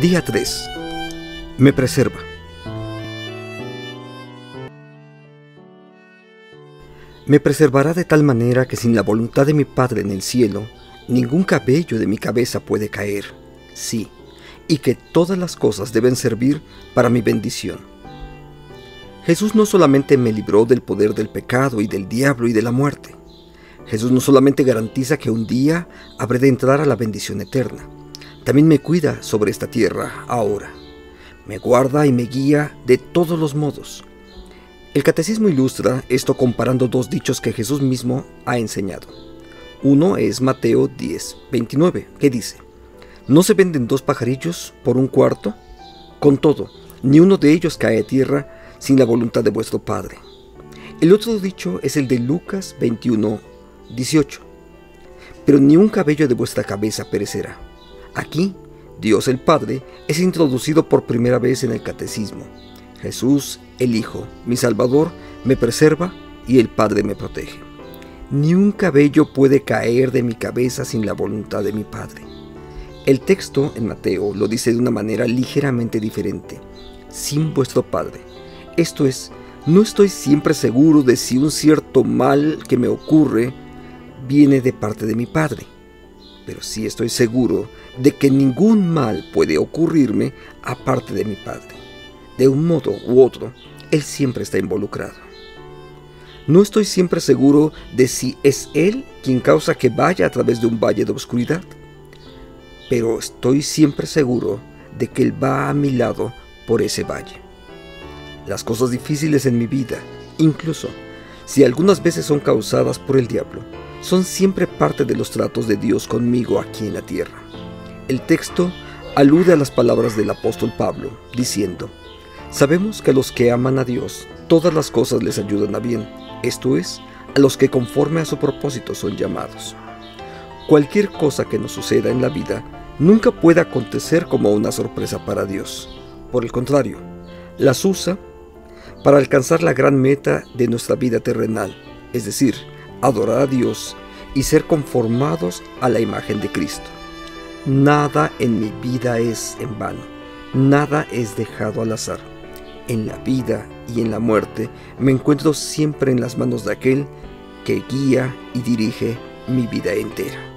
Día 3. Me preserva. Me preservará de tal manera que sin la voluntad de mi Padre en el cielo, ningún cabello de mi cabeza puede caer. Sí, y que todas las cosas deben servir para mi bendición. Jesús no solamente me libró del poder del pecado y del diablo y de la muerte. Jesús no solamente garantiza que un día habré de entrar a la bendición eterna, también me cuida sobre esta tierra ahora. Me guarda y me guía de todos los modos. El catecismo ilustra esto comparando dos dichos que Jesús mismo ha enseñado. Uno es Mateo 10, 29, que dice, ¿no se venden dos pajarillos por un cuarto? Con todo, ni uno de ellos cae a tierra sin la voluntad de vuestro Padre. El otro dicho es el de Lucas 21, 18. Pero ni un cabello de vuestra cabeza perecerá. Aquí, Dios el Padre es introducido por primera vez en el catecismo. Jesús, el Hijo, mi Salvador, me preserva y el Padre me protege. Ni un cabello puede caer de mi cabeza sin la voluntad de mi Padre. El texto en Mateo lo dice de una manera ligeramente diferente. Sin vuestro Padre. Esto es, no estoy siempre seguro de si un cierto mal que me ocurre viene de parte de mi Padre pero sí estoy seguro de que ningún mal puede ocurrirme aparte de mi Padre. De un modo u otro, Él siempre está involucrado. No estoy siempre seguro de si es Él quien causa que vaya a través de un valle de oscuridad, pero estoy siempre seguro de que Él va a mi lado por ese valle. Las cosas difíciles en mi vida, incluso si algunas veces son causadas por el diablo, son siempre parte de los tratos de Dios conmigo aquí en la tierra. El texto alude a las palabras del apóstol Pablo, diciendo, Sabemos que a los que aman a Dios, todas las cosas les ayudan a bien, esto es, a los que conforme a su propósito son llamados. Cualquier cosa que nos suceda en la vida nunca puede acontecer como una sorpresa para Dios. Por el contrario, las usa para alcanzar la gran meta de nuestra vida terrenal, es decir, adorar a Dios y ser conformados a la imagen de Cristo. Nada en mi vida es en vano, nada es dejado al azar. En la vida y en la muerte me encuentro siempre en las manos de aquel que guía y dirige mi vida entera.